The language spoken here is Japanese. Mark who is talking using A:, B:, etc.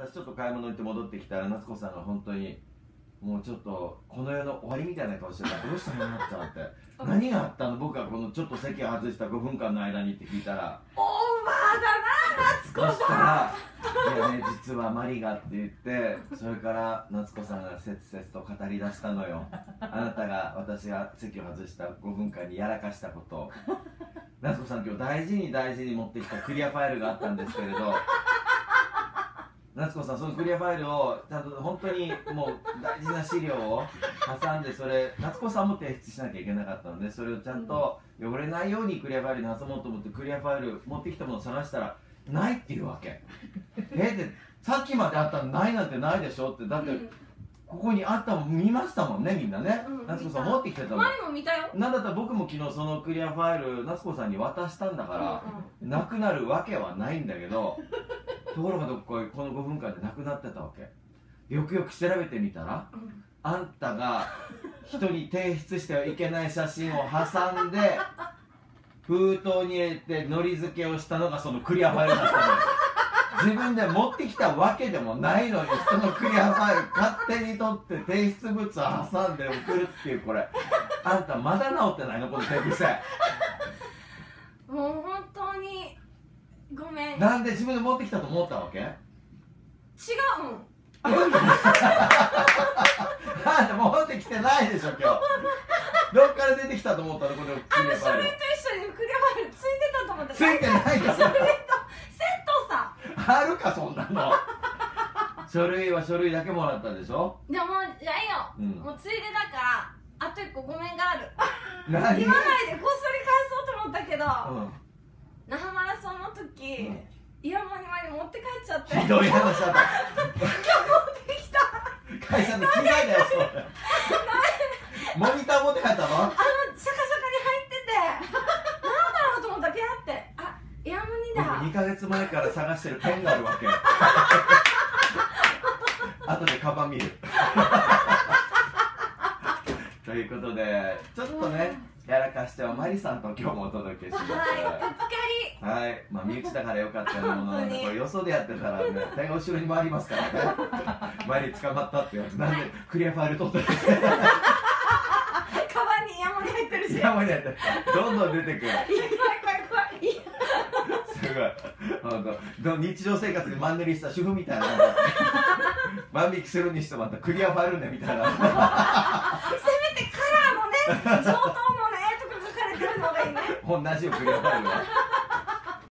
A: 私ちょっと買い物行って戻ってきたら夏子さんが本当にもうちょっとこの世の終わりみたいな顔してたどうしたのなっちゃんって。何があったの？僕はこのちょっと席を外した5分間の間にって聞いたら。
B: オーバーだな夏子
A: そした
B: さん。
A: ら「いやね実はマリが」って言ってそれから夏子さんが切々と語り出したのよ。あなたが私が席を外した5分間にやらかしたこと。を夏子さん今日大事に大事に持ってきたクリアファイルがあったんですけれど夏子さんそのクリアファイルをちゃんと本当にもう大事な資料を挟んでそれ夏子さんも提出しなきゃいけなかったのでそれをちゃんと汚れないようにクリアファイルに挟もうと思ってクリアファイル持ってきたものを探したらないっていうわけ？え？でさっきまであったのないなんてないでしょ？ってだってここにあったもん見ましたもんねみんなね、
B: うん
A: 夏子さん持ってきてたもん
B: 前も見たよ。
A: なんだったら僕も昨日そのクリアファイル夏子さんに渡したんだから、なくなるわけはないんだけどところがどっこいこの5分間でなくなってたわけ。よくよく調べてみたら
B: うん。うん
A: あんたが人に提出してはいけない写真を挟んで 封筒に入れてのり付けをしたのがそのクリアファイルだったの。よ自分で持ってきたわけでもないのに人のクリアファイル勝手に取って提出物を挟んで送るっていうこれ。あんたまだ治ってないのこの手癖
B: もう本当にごめん。違う
A: なんで自分で持ってきたと思ったわけ？
B: もん。
A: あんた持ってきてないでしょ今日。どっから出てきたと思ったのこのク
B: あの書類と一緒にクリアファイルついてたと思って
A: ついてないか。ら
B: それとセットさ。
A: あるかそんなの。書類は書類だけもらったでしょ？
B: でもじゃあいいよ、
A: うん。
B: もうついでだからあと一個ごめんがある。
A: 何？
B: 言わないでこっそり返そうと思ったけど、
A: うん
B: 時、
A: うん。
B: イヤモニまで持って帰っちゃって。
A: ひどい話だった。
B: 今日持ってきた。
A: 会社の機材だよそれモニター持って帰ったの
B: あのシャカシャカに入ってて。なんだろうと思ったらピャって。あイヤモニ
A: 僕
B: だ。
A: 2ヶ月前から探してるペンがあるわけ。後でカバン見る。ということでちょっとねやらかしてはマリさんと今日もお届けします。
B: はい
A: まあ身内だからよかったものなんで、
B: 本当に。
A: これよそでやってたらね、手が後ろに回りますからね。前に捕まったってやつ、なんでクリアファイル取ってるんです
B: カバンにイヤモニ入ってるし。
A: いや、もうやって、どんどん出てくる。すごい。本当、ど日常生活にマンネリした主婦みたいな。万引きするにしてもまたクリアファイルねみたいな。
B: せめてカラーもね上等のね
A: 同じよグリアファイルは。